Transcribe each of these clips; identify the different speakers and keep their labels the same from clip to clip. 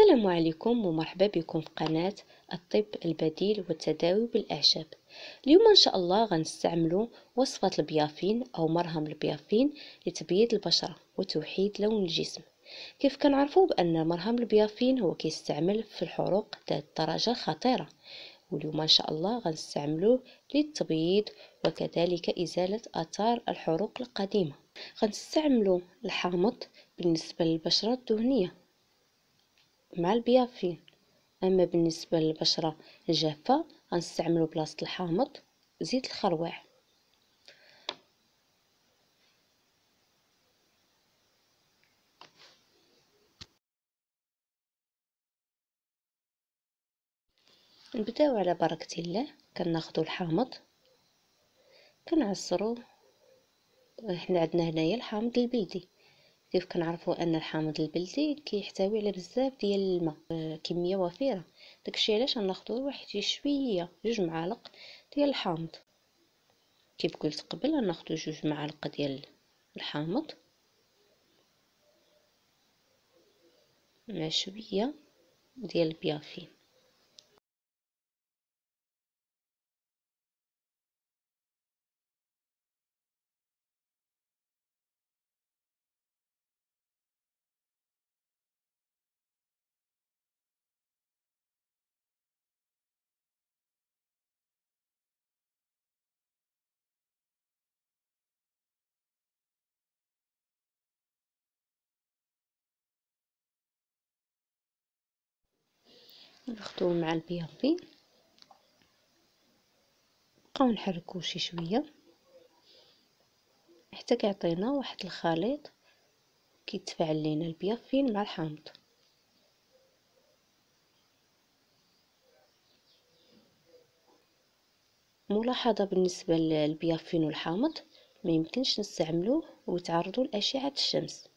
Speaker 1: السلام عليكم ومرحبا بكم في قناة الطب البديل والتداوي بالأعشاب اليوم إن شاء الله غنستعملوا وصفة البيافين أو مرهم البيافين لتبييض البشرة وتوحيد لون الجسم. كيف كنعرفوا بأن مرهم البيافين هو كيستعمل في الحروق ذات الدرجة خطيرة. واليوم إن شاء الله غنستعملوه للتبييض وكذلك إزالة آثار الحروق القديمة. غنستعملوا الحامض بالنسبة للبشرة الدهنية. مع البيافين. أما بالنسبة للبشرة الجافة غنستعملو بلاصة الحامض زيت الخروع. نبداو على بركة الله. كناخذوا الحامض كنعصرو. حنا عندنا هنايا الحامض البلدي كيف كنعرفوا أن الحامض البلدي كيحتوي على بزاف ديال الماء كمية وفيرة. داكشي علاش غناخذوا واحد شوية جوج معالق ديال الحامض. كيف قلت قبل غناخذوا جوج معالق ديال الحامض. مع شوية ديال البيافين. ناخدوه مع البيافين نبقاو نحركوه شي شوية. حتى كيعطينا واحد الخليط كيتفاعل لينا البيافين مع الحامض. ملاحظة بالنسبة للبيافين والحامض ما يمكنش نستعملوه ويتعرضوا لأشعة الشمس.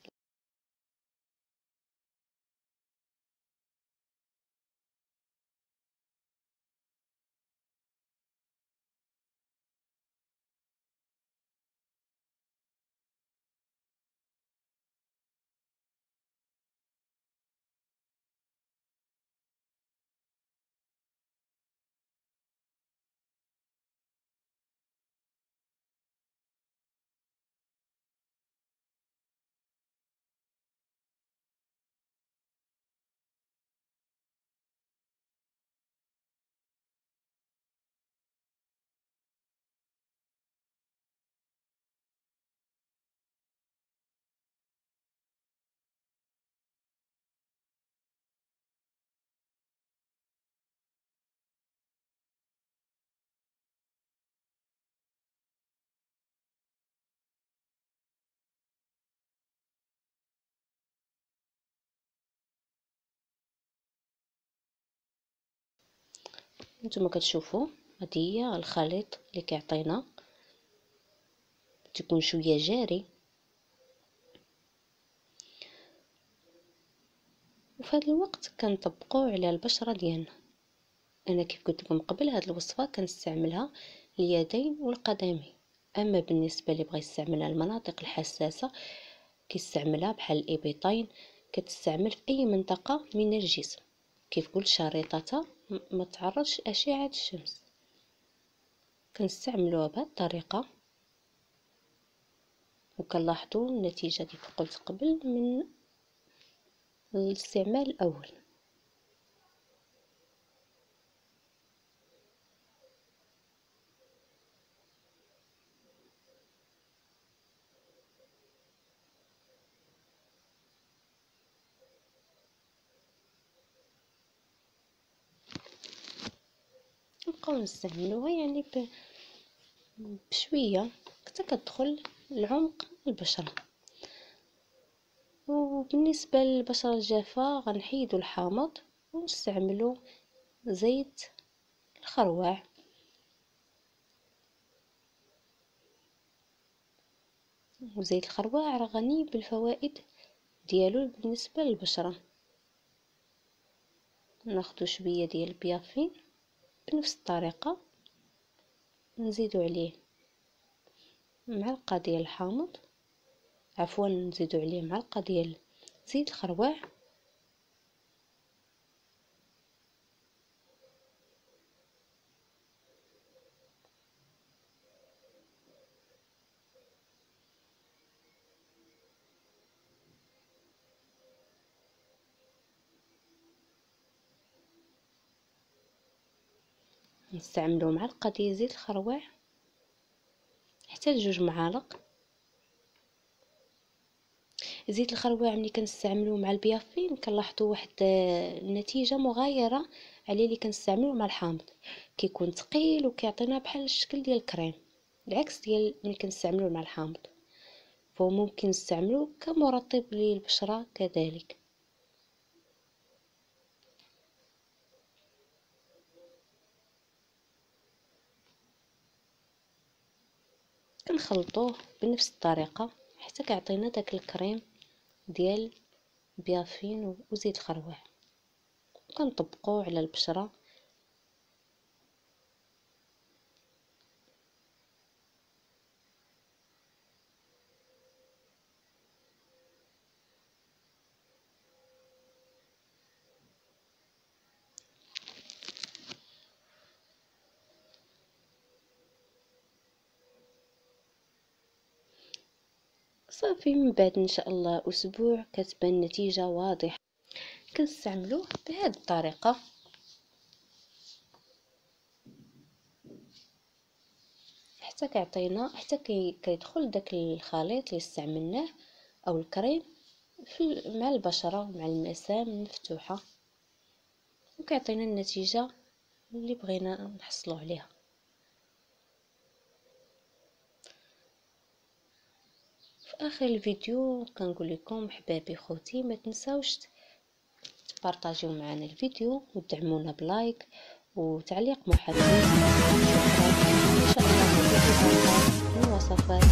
Speaker 1: نتوما كتشوفوا هذه هي الخليط اللي كيعطينا. تكون شوية جاري. وفي هذا الوقت كنطبقوه على البشرة ديالنا. أنا كيف قلت لكم قبل هذه الوصفة كنستعملها اليدين والقدمين. أما بالنسبة اللي بغى يستعملها المناطق الحساسة كيستعملها بحال الابيطين كتستعمل في أي منطقة من الجسم. كيف قلت شريطتها ما تعرضش أشعة الشمس. كنستعملوها بهذه الطريقة. وكنلاحظوا النتيجة كيف قلت قبل من الاستعمال الأول. نبقاو نستعملوها يعني بشوية حتى كتدخل لعمق البشرة. وبالنسبة للبشرة الجافة غنحيدو الحامض ونستعملو زيت الخروع. وزيت الخروع راه غني بالفوائد ديالو بالنسبة للبشرة. ناخدو شوية ديال البيافين. بنفس الطريقة نزيدو عليه معلقة ديال الحامض عفوا نزيدو عليه معلقة ديال زيت الخروع. نستعملو معلقة ديال زيت الخروع حتى لجوج معالق. زيت الخروع ملي كنستعملوه مع البيافين كنلاحظوا واحد النتيجه مغايرة على اللي كنستعملوه مع الحامض. كيكون ثقيل وكيعطينا بحال الشكل ديال الكريم العكس ديال ملي كنستعملوه مع الحامض. فهو ممكن نستعملوه كمرطب للبشرة كذلك. كنخلطوه بنفس الطريقة حتى كيعطينا داك الكريم ديال بيافين وزيت الخروع كنطبقوه على البشرة. صافي من بعد إن شاء الله أسبوع كتبان النتيجه واضحة. كنستعملوه بهذه الطريقة. حتى كيعطينا حتى كيدخل داك الخليط اللي استعملناه أو الكريم في مع البشرة ومع المسام المفتوحه وكيعطينا النتيجة اللي بغينا نحصلوا عليها. آخر الفيديو كنقول لكم حبابي خوتي ما تنساوش تبارطاجيو معنا الفيديو ودعمونا بلايك وتعليق شاء الله من وصفات